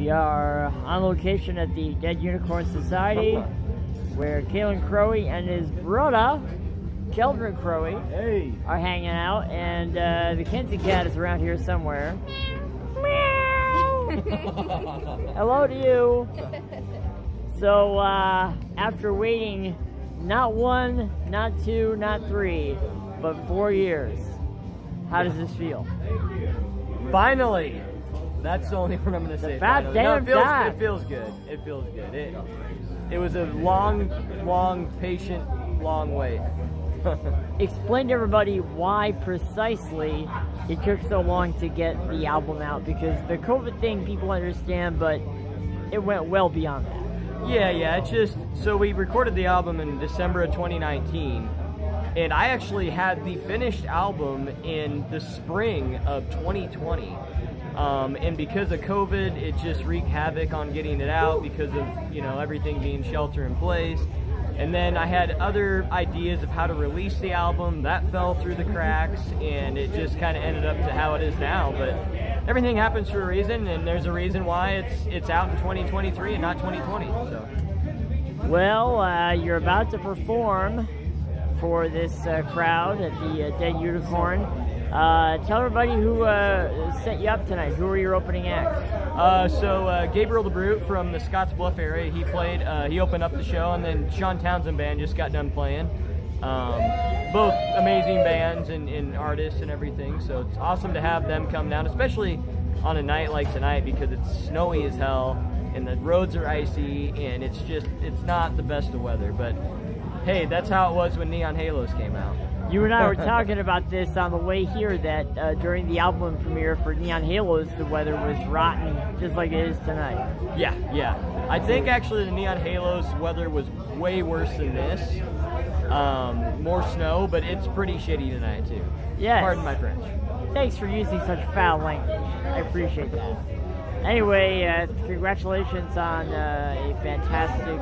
We are on location at the Dead Unicorn Society, where Kalin Crowe and his brother, Keldrin Crowe, Hey. are hanging out, and uh, the Kenzie cat is around here somewhere. Meow. Hello to you. So, uh, after waiting not one, not two, not three, but four years, how does this feel? Finally. That's the only one I'm gonna say. about finally. No, damn it feels, it feels good. It feels good. It, it was a long, long, patient, long wait. Explain to everybody why precisely it took so long to get the album out because the COVID thing people understand, but it went well beyond that. yeah, yeah. It's just so we recorded the album in December of 2019, and I actually had the finished album in the spring of 2020. Um, and because of COVID, it just wreaked havoc on getting it out because of you know everything being shelter in place. And then I had other ideas of how to release the album that fell through the cracks, and it just kind of ended up to how it is now. But everything happens for a reason, and there's a reason why it's it's out in 2023 and not 2020. So Well, uh, you're about to perform for this uh, crowd at the uh, Dead Unicorn. Uh, tell everybody who set you up tonight. Who are your opening acts? Uh, so Gabriel the Brute from the Scotts Bluff area, he played, he opened up the show, and then Sean Townsend Band just got done playing. Um, both amazing bands and, and artists and everything, so it's awesome to have them come down, especially on a night like tonight because it's snowy as hell and the roads are icy and it's just, it's not the best of weather, but hey, that's how it was when Neon Halos came out. You and I were talking about this on the way here that uh, during the album premiere for Neon Halos, the weather was rotten, just like it is tonight. Yeah, yeah. I think actually the Neon Halos weather was way worse than this. Um, more snow, but it's pretty shitty tonight too. Yeah. Pardon my French. Thanks for using such foul language. I appreciate that. Anyway, uh, congratulations on uh, a fantastic